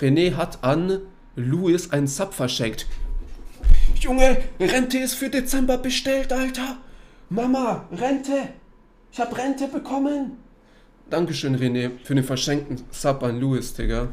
René hat an Louis einen Sub verschenkt. Junge, Rente ist für Dezember bestellt, Alter. Mama, Rente. Ich hab Rente bekommen. Dankeschön, René, für den verschenkten Sub an Louis, Digga.